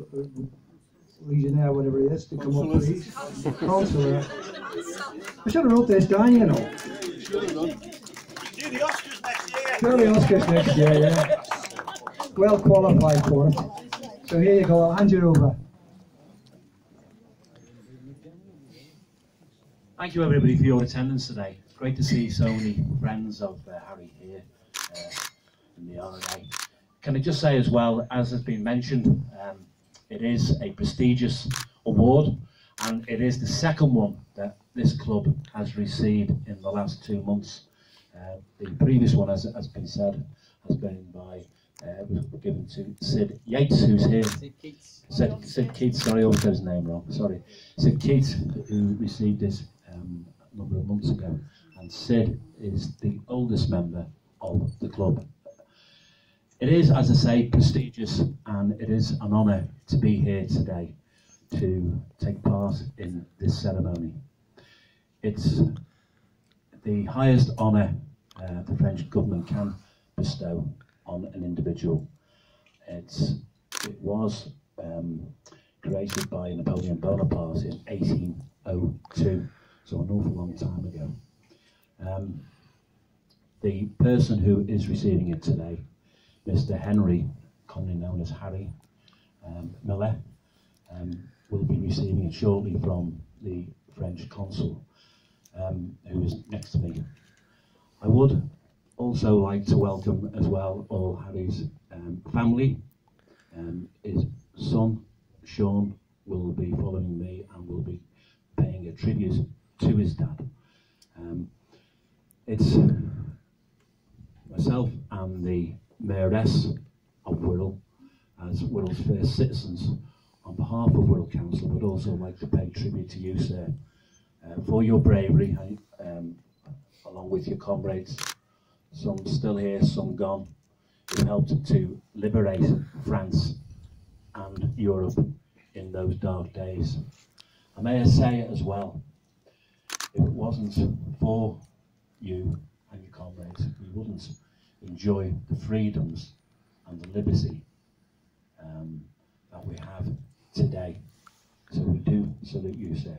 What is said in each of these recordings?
uh, Legionnaire, whatever it is, to come up, please. Consular. I should have wrote this down, you know. Do the Oscars next year. Surely Oscars next year, yeah. Well qualified for it. So here you go, I'll hand you over. Thank you everybody for your attendance today. Great to see so many friends of uh, Harry here uh, in the RNA. Can I just say as well, as has been mentioned, um, it is a prestigious award and it is the second one that this club has received in the last two months. Uh, the previous one, as has been said, has been by uh, was given to Sid Yates, who's here. Sid, Sid Keats, sorry, I always get his name wrong. Sorry, Sid Keats, who received this um, a number of months ago, and Sid is the oldest member of the club. It is, as I say, prestigious, and it is an honour to be here today to take part in this ceremony. It's the highest honour uh, the French government can bestow on an individual. It's, it was um, created by Napoleon Bonaparte in 1802, so an awful long time ago. Um, the person who is receiving it today, Mr. Henry, commonly known as Harry um, um, will be receiving it shortly from the French consul, um, who is next to me. I would also like to welcome as well all Harry's um, family. Um, his son, Sean, will be following me and will be paying a tribute to his dad. Um, it's myself and the Mayoress of Wirral, as Wirral's first citizens, on behalf of Wirral Council, would also like to pay tribute to you, sir, uh, for your bravery, um, along with your comrades, some still here, some gone, who helped to liberate France and Europe in those dark days. I may say it as well, if it wasn't for you and your comrades, we wouldn't enjoy the freedoms and the liberty um, that we have today. So we do salute you, sir.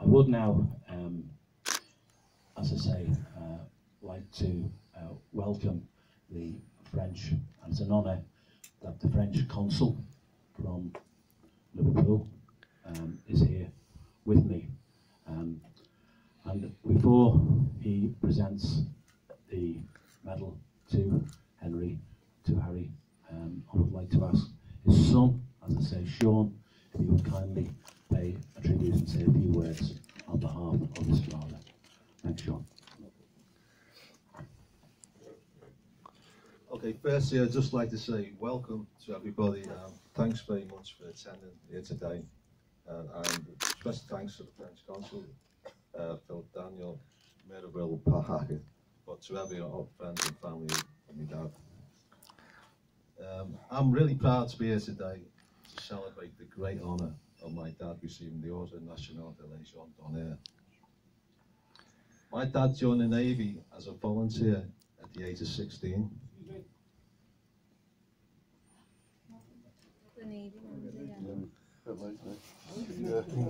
I would now, um, as I say, uh, like to uh, welcome the French, and it's an honour that the French consul from Liverpool um, is here with me. Um, and before he presents the medal to Henry, to Harry, um, I would like to ask his son, as I say, Sean, if he would kindly pay a tribute and say a few words on behalf of his father. Thanks, Sean. Okay, firstly, I'd just like to say welcome to everybody. Um, thanks very much for attending here today. Uh, and special thanks to the French Consul, uh, Philip Daniel, Mayor of Wirral, Pat Hackett, but to every our friends and family of my dad. Um, I'm really proud to be here today to celebrate the great honour of my dad receiving the Ordre National de Légion d'Honneur. My dad joined the Navy as a volunteer at the age of 16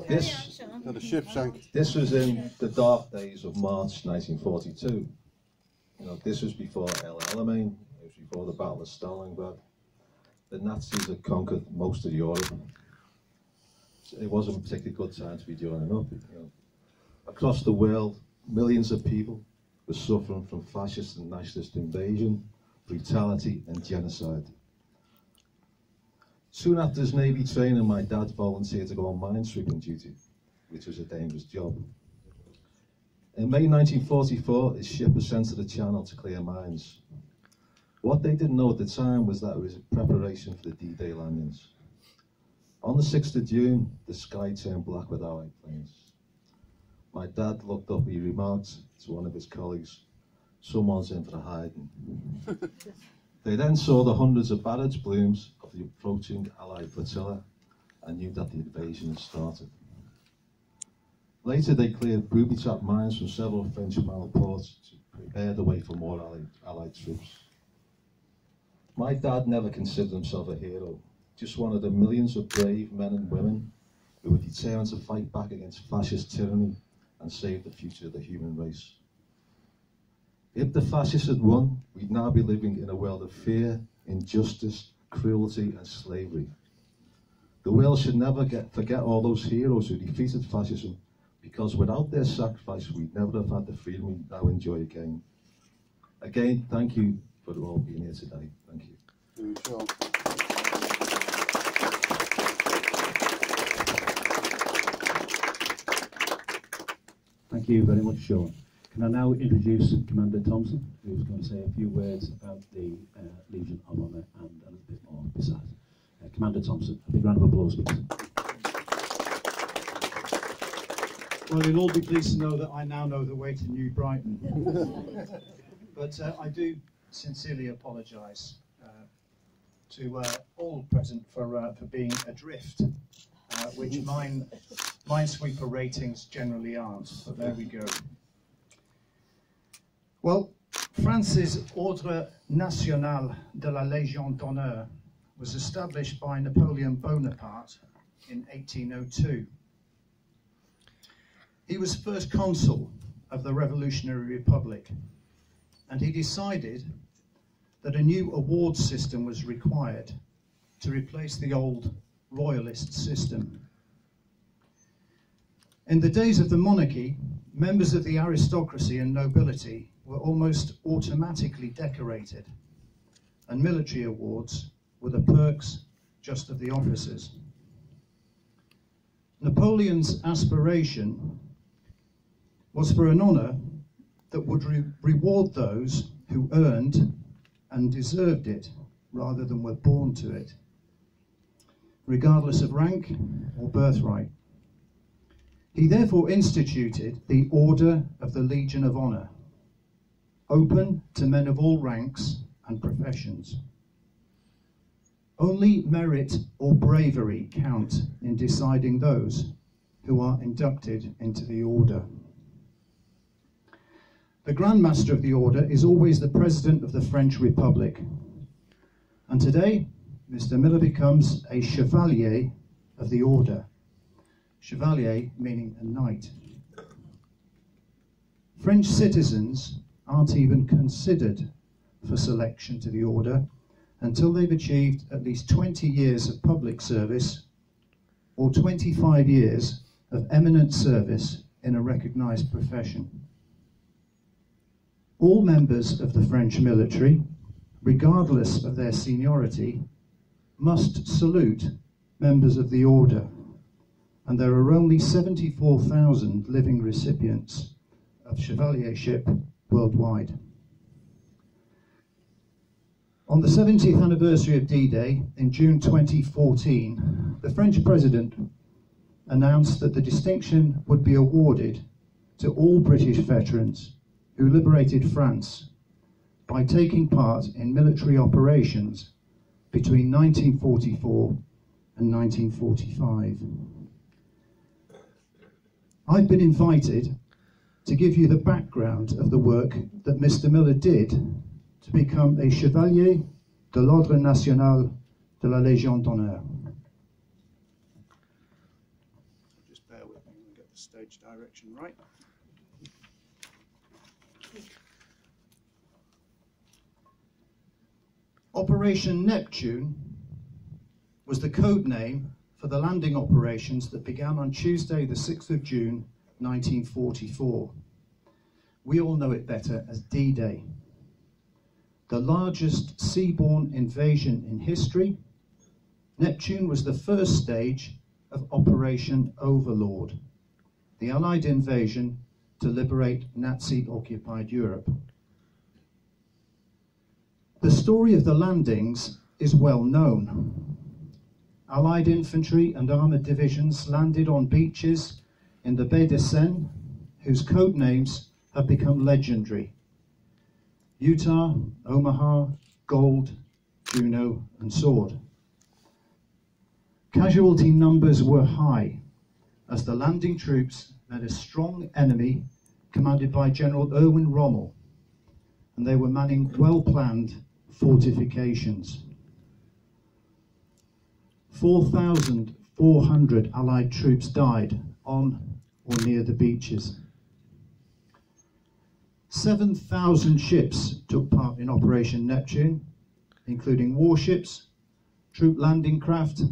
This, the ship sank. this was in the dark days of March 1942. You know, this was before El Alamein, it was before the Battle of Stalingrad. The Nazis had conquered most of Europe. It wasn't a particularly good time to be joining up. You know. Across the world, millions of people were suffering from fascist and nationalist invasion, brutality, and genocide. Soon after his Navy training, my dad volunteered to go on minesweeping duty, which was a dangerous job. In May 1944, his ship was sent to the channel to clear mines. What they didn't know at the time was that it was preparation for the D-Day landings. On the 6th of June, the sky turned black with Allied planes. My dad looked up, he remarked to one of his colleagues, someone's in for a hiding. They then saw the hundreds of barrage balloons of the approaching Allied flotilla and knew that the invasion had started. Later, they cleared booby trap mines from several French ports to prepare the way for more Allied, Allied troops. My dad never considered himself a hero. just one of the millions of brave men and women who were determined to fight back against fascist tyranny and save the future of the human race. If the fascists had won, we'd now be living in a world of fear, injustice, cruelty, and slavery. The world should never get, forget all those heroes who defeated fascism, because without their sacrifice, we'd never have had the freedom we now enjoy again. Again, thank you for all being here today. Thank you. Sure. Thank you very much, Sean. Can I now introduce Commander Thompson, who's going to say a few words about the uh, Legion of Honour and a little bit more besides. Uh, Commander Thompson, a big round of applause, please. Well, you'll all be pleased to know that I now know the way to New Brighton. but uh, I do sincerely apologise uh, to uh, all present for, uh, for being adrift, uh, which mine, Minesweeper ratings generally aren't. But there we go. Well, France's Ordre National de la Légion d'Honneur was established by Napoleon Bonaparte in 1802. He was first consul of the Revolutionary Republic, and he decided that a new award system was required to replace the old royalist system. In the days of the monarchy, members of the aristocracy and nobility were almost automatically decorated, and military awards were the perks just of the officers. Napoleon's aspiration was for an honour that would re- reward those who earned and deserved it rather than were born to it, regardless of rank or birthright. He therefore instituted the Order of the Legion of Honour, open to men of all ranks and professions. Only merit or bravery count in deciding those who are inducted into the order. The Grand Master of the Order is always the President of the French Republic. And today, Mr. Miller becomes a Chevalier of the Order. Chevalier meaning a knight. French citizens aren't even considered for selection to the Order until they've achieved at least 20 years of public service or 25 years of eminent service in a recognised profession. All members of the French military, regardless of their seniority, must salute members of the order, and there are only 74,000 living recipients of chevaliership worldwide. On the 70th anniversary of D-Day in June 2014, the French president announced that the distinction would be awarded to all British veterans who liberated France by taking part in military operations between 1944 and 1945. I've been invited to give you the background of the work that Mr. Miller did to become a Chevalier de l'Ordre National de la Légion d'Honneur. Just bear with me and get the stage direction right. Operation Neptune was the code name for the landing operations that began on Tuesday, the 6th of June, 1944. We all know it better as D Day. The largest seaborne invasion in history, Neptune was the first stage of Operation Overlord, the Allied invasion to liberate Nazi occupied Europe. The story of the landings is well known. Allied infantry and armoured divisions landed on beaches in the Baie de Seine, whose code names have become legendary. Utah, Omaha, Gold, Juno, and Sword. Casualty numbers were high as the landing troops met a strong enemy commanded by General Erwin Rommel, and they were manning well planned fortifications. 4,400 Allied troops died on or near the beaches. 7,000 ships took part in Operation Neptune, including warships, troop landing craft,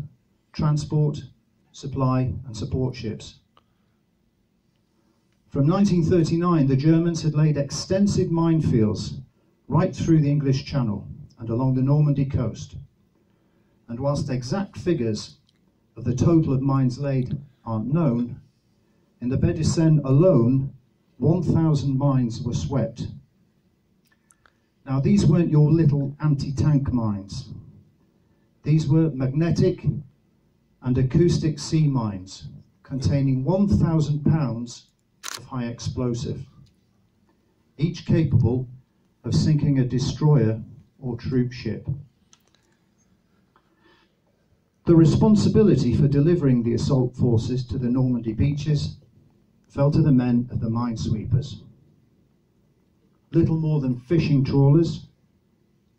transport, supply, and support ships. From 1939, the Germans had laid extensive minefields right through the English Channel and along the Normandy coast. And whilst exact figures of the total of mines laid aren't known, in the de alone, 1,000 mines were swept. Now, these weren't your little anti tank mines, these were magnetic and acoustic sea mines containing 1,000 pounds of high explosive, each capable of sinking a destroyer or troop ship. The responsibility for delivering the assault forces to the Normandy beaches fell to the men of the minesweepers. Little more than fishing trawlers,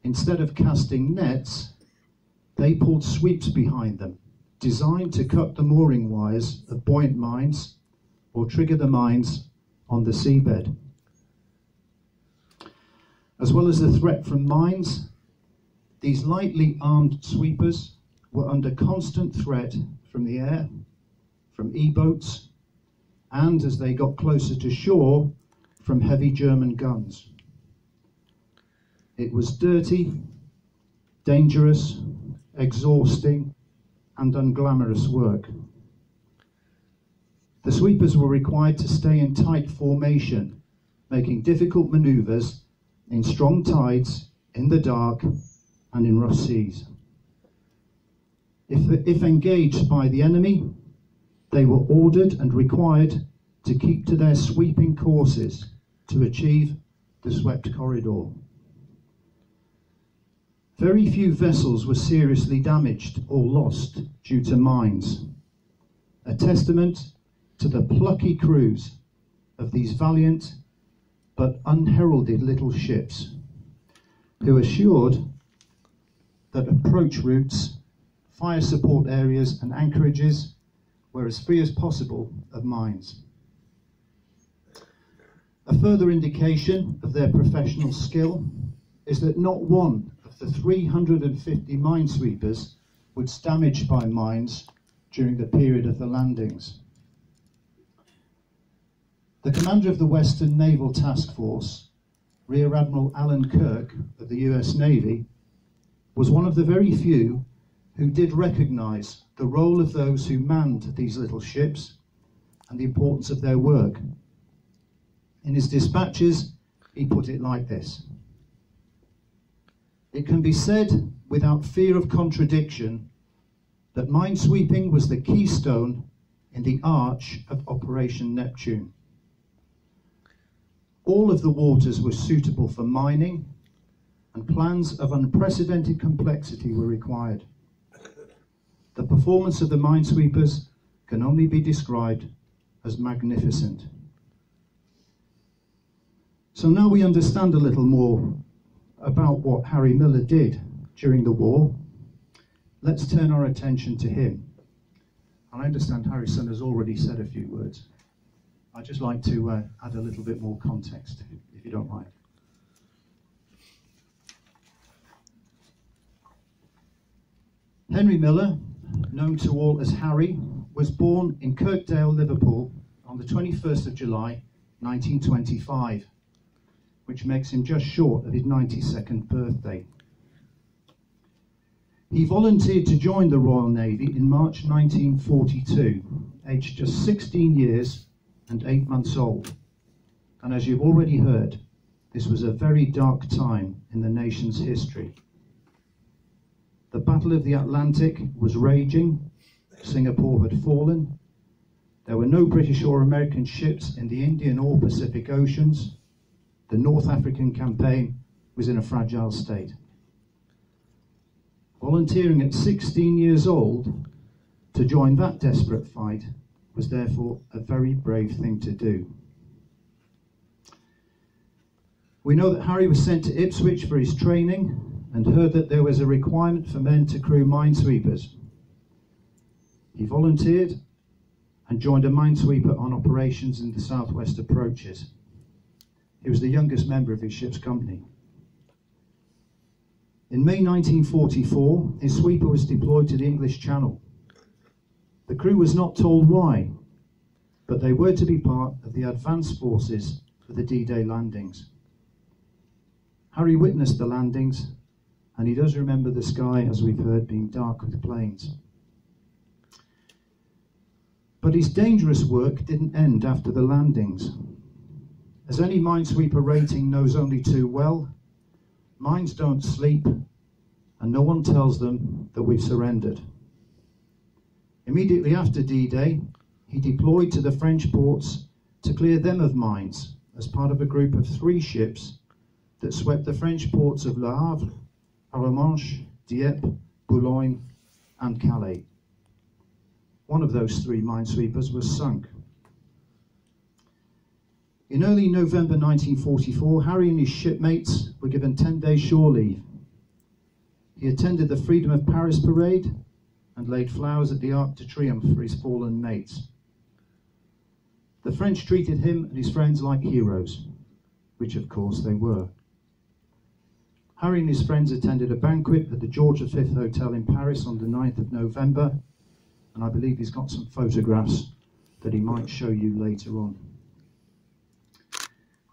instead of casting nets, they pulled sweeps behind them, designed to cut the mooring wires of buoyant mines or trigger the mines on the seabed. As well as the threat from mines, these lightly armed sweepers were under constant threat from the air, from E-boats, and as they got closer to shore, from heavy German guns. It was dirty, dangerous, exhausting, and unglamorous work. The sweepers were required to stay in tight formation, making difficult manoeuvres in strong tides, in the dark, and in rough seas. If, if engaged by the enemy, they were ordered and required to keep to their sweeping courses to achieve the swept corridor. Very few vessels were seriously damaged or lost due to mines, a testament to the plucky crews of these valiant but unheralded little ships, who assured that approach routes, fire support areas, and anchorages were as free as possible of mines. A further indication of their professional skill is that not one of the 350 minesweepers was damaged by mines during the period of the landings. The commander of the Western Naval Task Force, Rear Admiral Alan Kirk of the US Navy, was one of the very few who did recognise the role of those who manned these little ships and the importance of their work. In his dispatches, he put it like this It can be said without fear of contradiction that minesweeping was the keystone in the arch of Operation Neptune. All of the waters were suitable for mining, and plans of unprecedented complexity were required. The performance of the minesweepers can only be described as magnificent. So now we understand a little more about what Harry Miller did during the war. Let's turn our attention to him. And I understand Harry's son has already said a few words. I'd just like to uh, add a little bit more context, if you don't mind. Henry Miller, known to all as Harry, was born in Kirkdale, Liverpool on the 21st of July 1925, which makes him just short of his 92nd birthday. He volunteered to join the Royal Navy in March 1942, aged just 16 years and eight months old. And as you've already heard, this was a very dark time in the nation's history. The Battle of the Atlantic was raging, Singapore had fallen, there were no British or American ships in the Indian or Pacific Oceans, the North African campaign was in a fragile state. Volunteering at 16 years old to join that desperate fight was therefore a very brave thing to do. We know that Harry was sent to Ipswich for his training and heard that there was a requirement for men to crew minesweepers. He volunteered and joined a minesweeper on operations in the southwest approaches. He was the youngest member of his ship's company. In May 1944, his sweeper was deployed to the English Channel. The crew was not told why, but they were to be part of the advance forces for the D-Day landings. Harry witnessed the landings, and he does remember the sky, as we've heard, being dark with planes. But his dangerous work didn't end after the landings. As any minesweeper rating knows only too well, mines don't sleep, and no one tells them that we've surrendered. Immediately after D-Day, he deployed to the French ports to clear them of mines as part of a group of three ships that swept the French ports of Le Havre, Arromanches, Dieppe, Boulogne, and Calais. One of those three minesweepers was sunk. In early November 1944, Harry and his shipmates were given 10 days shore leave. He attended the Freedom of Paris parade and laid flowers at the Arc de Triomphe for his fallen mates. The French treated him and his friends like heroes, which of course they were. Harry and his friends attended a banquet at the George V Hotel in Paris on the 9th of November, and I believe he's got some photographs that he might show you later on.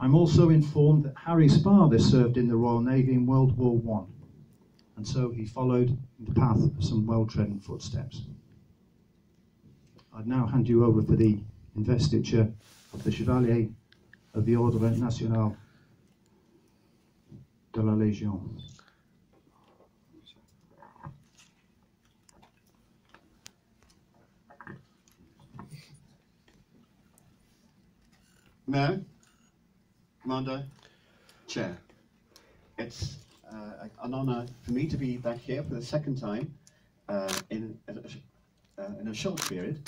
I'm also informed that Harry's father served in the Royal Navy in World War One, and so he followed the path of some well-trodden footsteps. I'd now hand you over for the investiture of the Chevalier of the Ordre National de la Légion. Mayor, Commander, Chair, it's uh, an honour for me to be back here for the second time uh, in, a, uh, in a short period.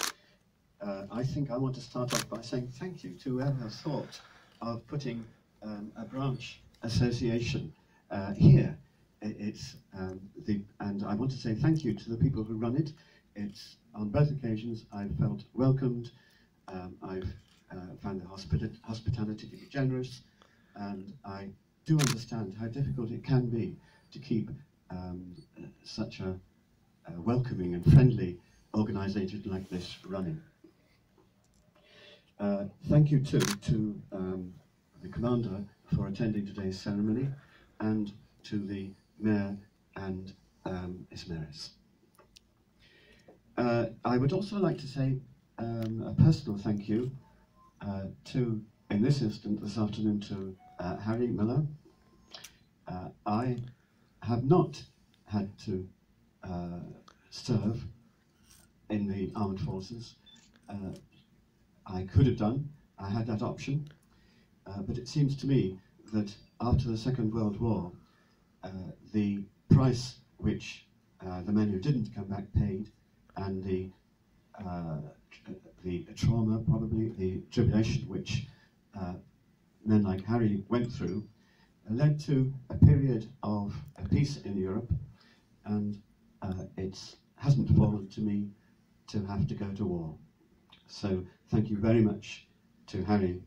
Uh, I think I want to start off by saying thank you to whoever thought of putting um, a branch association uh, here. It's um, the, and I want to say thank you to the people who run it. It's on both occasions I've felt welcomed. Um, I've uh, found the hospita- hospitality to be generous, and I do understand how difficult it can be to keep um, such a, a welcoming and friendly organisation like this running. Uh, thank you too to um, the commander for attending today's ceremony and to the mayor and um, Ismaris. Uh, I would also like to say um, a personal thank you uh, to, in this instance, this afternoon, to uh, Harry Miller. Uh, I have not had to uh, serve in the armed forces. Uh, I could have done, I had that option, uh, but it seems to me that after the Second World War, the price which the men who didn't come back paid, and the the trauma, probably the tribulation which uh, men like Harry went through, led to a period of peace in Europe, and uh, it hasn't fallen to me to have to go to war. So thank you very much to Harry,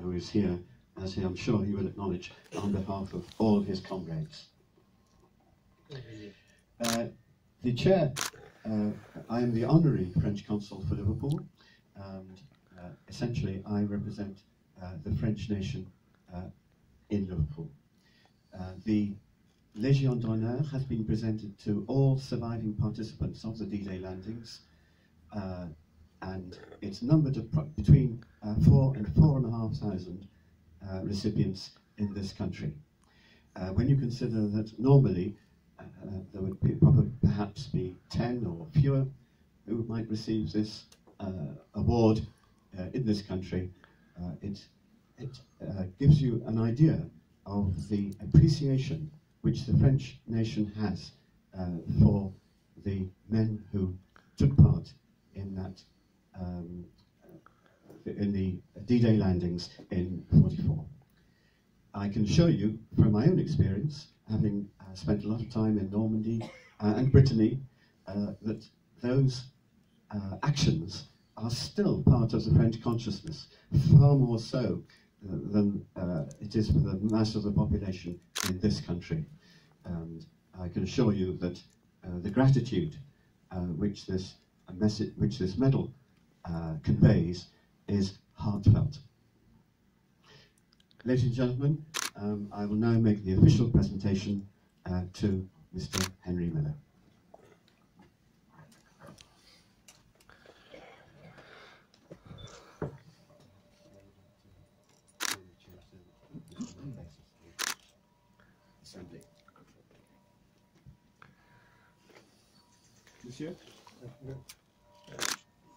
who is here, as he, I'm sure he will acknowledge, on behalf of all his comrades. Uh, the chair, uh, I am the honorary French consul for Liverpool, and uh, essentially I represent the French nation uh, in Liverpool. Uh, the Légion d'honneur has been presented to all surviving participants of the D-Day landings, uh, and it's numbered between uh, four and four and a half thousand uh, recipients in this country. Uh, when you consider that normally uh, there would be, probably perhaps be 10 or fewer who might receive this uh, award uh, in this country, uh, it, it uh, gives you an idea of the appreciation which the French nation has uh, for the men who took part in that um, in the D-Day landings in 44. I can show you from my own experience, having uh, spent a lot of time in Normandy uh, and Brittany, uh, that those uh, actions are still part of the French consciousness, far more so uh, than uh, it is for the mass of the population in this country. And I can assure you that uh, the gratitude uh, which this uh, message, which this medal uh, conveys, is heartfelt. Ladies and gentlemen, um, I will now make the official presentation to Mr. Henry Miller. Monsieur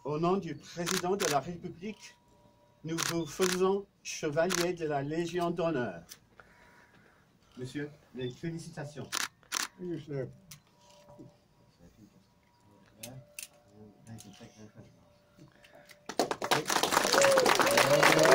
Au nom du président de la République, nous vous faisons chevalier de la Légion d'honneur. Monsieur, les félicitations. Thank you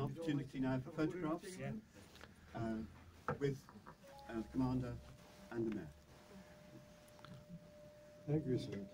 an opportunity now for photographs uh, with uh, Commander and the Mayor. Thank you, sir.